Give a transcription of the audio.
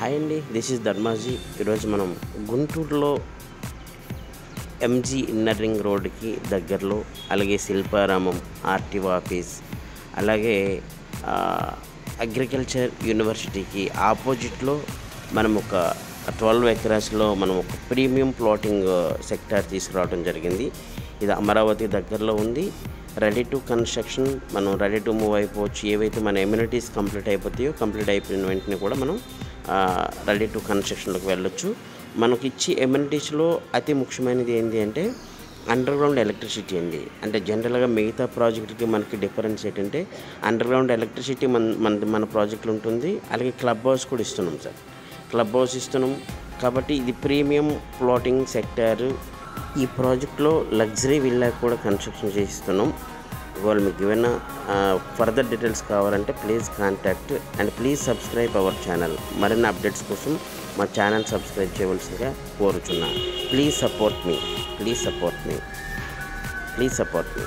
Hi అండి this is Dharmaji. ఈరోజు మనం గుంటూరులో ఎంజీ ఇన్నర్ రింగ్ రోడ్డుకి దగ్గరలో అలాగే శిల్పారామం ఆర్టీఓ ఆఫీస్ అలాగే అగ్రికల్చర్ యూనివర్సిటీకి ఆపోజిట్లో మనం ఒక ట్వెల్వ్ ఎకరాస్లో మనం ఒక ప్రీమియం ప్లాటింగ్ సెక్టార్ తీసుకురావడం జరిగింది. ఇది అమరావతి దగ్గరలో ఉంది. రెడీ టు కన్స్ట్రక్షన్ మనం రెడీ టు మూవ్ అయిపోవచ్చు. ఏవైతే మన ఎమ్యూనిటీస్ కంప్లీట్ అయిపోతాయో కంప్లీట్ అయిపోయిన వెంటనే కూడా మనం రెడీ టు కన్స్ట్రక్షన్లోకి వెళ్ళొచ్చు. మనకి ఇచ్చి ఎమ్యూనిటీస్లో అతి ముఖ్యమైనది ఏంటి అంటే అండర్ గ్రౌండ్ ఎలక్ట్రిసిటీ అండి. అంటే జనరల్గా మిగతా ప్రాజెక్టుకి మనకి డిఫరెన్స్ ఏంటంటే అండర్ గ్రౌండ్ ఎలక్ట్రిసిటీ మన మన మన ప్రాజెక్టులు ఉంటుంది. అలాగే క్లబ్ హౌస్ కూడా ఇస్తున్నాం సార్. క్లబ్ హౌస్ ఇస్తున్నాం. కాబట్టి ఇది ప్రీమియం ప్లాటింగ్ సెక్టర్. ఈ ప్రాజెక్ట్లో లగ్జరీ విల్లా కూడా కన్స్ట్రక్షన్ చేయిస్తున్నాం. ఇవాళ మీకు ఏమైనా ఫర్దర్ డీటెయిల్స్ కావాలంటే please contact and please subscribe our channel మరిన్ని అప్డేట్స్ కోసం మా ఛానల్ సబ్స్క్రైబ్ చేయవలసిందిగా కోరుచున్నాను please support me please support me please support me